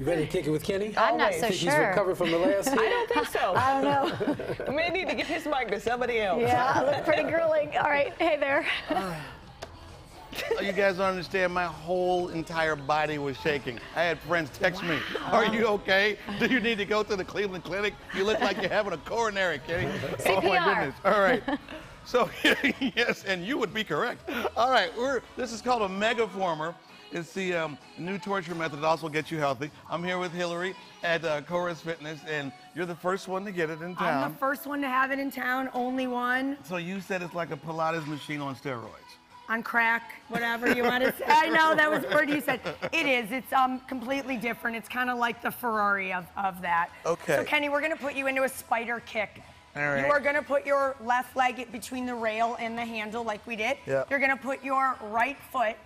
You ready to kick it with Kenny? I'm not Always. so Think he's sure. recovered from the last hit? I don't think so. I don't know. I may need to give his mic to somebody else. Yeah, I look pretty grueling. All right, hey there. Oh, You guys don't understand. My whole entire body was shaking. I had friends text me, "Are you okay? Do you need to go to the Cleveland Clinic? You look like you're having a coronary, Kenny." Oh my goodness. All right. So yes, and you would be correct. All right, we're this is called a megaformer. It's the um, new torture method that also gets you healthy. I'm here with Hillary at uh, CORUS Fitness, and you're the first one to get it in town. I'm the first one to have it in town, only one so you said it's like a Pilates machine on steroids. on crack, whatever you want to say. I know that was the word you said. It is. It's um completely different. It's kind of like the Ferrari of, of that. Okay. So Kenny, we're gonna put you into a spider kick. Right. You are gonna put your left leg between the rail and the handle like we did. Yeah. You're gonna put your right foot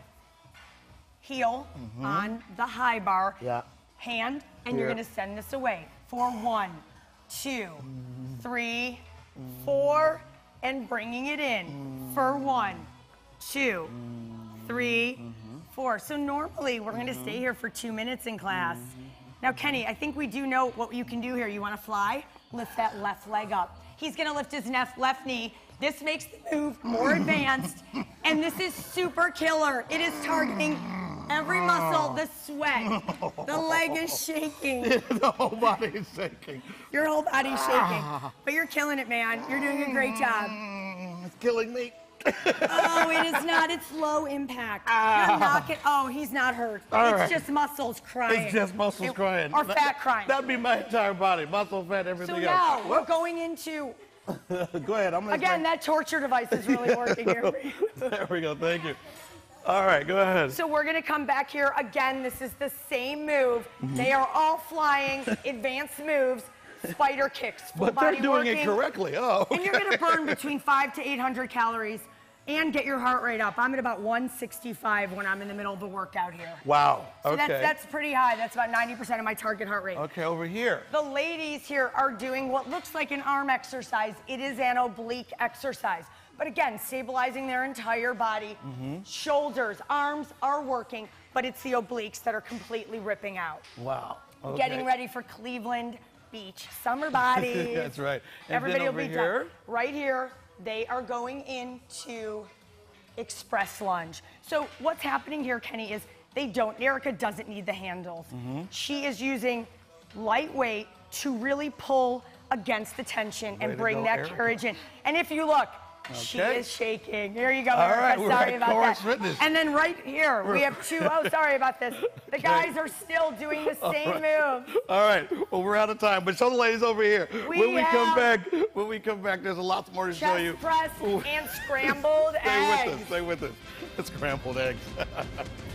heel mm-hmm. on the high bar. Mm-hmm. Yeah. Hand, and you're gonna send this away for one, two, mm-hmm. three, four, mm-hmm. and bringing it in for one, two, three, four. So normally we're gonna stay here for two minutes in class. Now, Kenny, I think we do know what you can do here. You wanna fly? Lift that left leg up. He's gonna lift his left knee. This makes the move more advanced, and this is super killer. It is targeting every muscle, the sweat. The leg is shaking. the whole body is shaking. Your whole body's shaking. But you're killing it, man. You're doing a great job. Mm, It's killing me. Oh, it is not. It's low impact. Ah. You're knocking. Oh, he's not hurt. All it's right. just muscles crying. It's just muscles It- crying. Or That- fat crying. That'd be my entire body, muscle, fat, everything so everything now else. we're going into Go ahead. I'm gonna again. That torture device is really working here. for you. There we go. Thank you. All right, go ahead. So we're gonna come back here again. This is the same move. Mm-hmm. They are all flying advanced moves, spider kicks, full but they're body doing working. it correctly. Oh. And you're gonna burn between five to 800 calories and get your heart rate up. I'm at about 165 when I'm in the middle of a workout here. Wow. So okay. that's, that's pretty high. That's about 90% of my target heart rate. okay, over here. The ladies here are doing what looks like an arm exercise. It is an oblique exercise. But again, stabilizing their entire body. Mm-hmm. Shoulders, arms are working, but it's the obliques that are completely ripping out. Wow. Okay. Getting ready for Cleveland Beach. Summer body. That's right. And Everybody will be here. done. Right here, they are going into express lunge. So what's happening here, Kenny, is they don't, Erica doesn't need the handles. Mm-hmm. She is using lightweight to really pull against the tension Way and bring go, that Erica. courage in. And if you look, she Okay. is shaking. Here you go, All right, we're sorry about CORUS that. Fitness. And then right here, we have two, oh, sorry about this. The guys are still doing the same move. All right. Well, we're out of time, but show the ladies over here. We when we come back, when we come back, there's a lot more to show you. Chest press and scrambled Stay eggs. with us. Stay with us. It's scrambled eggs.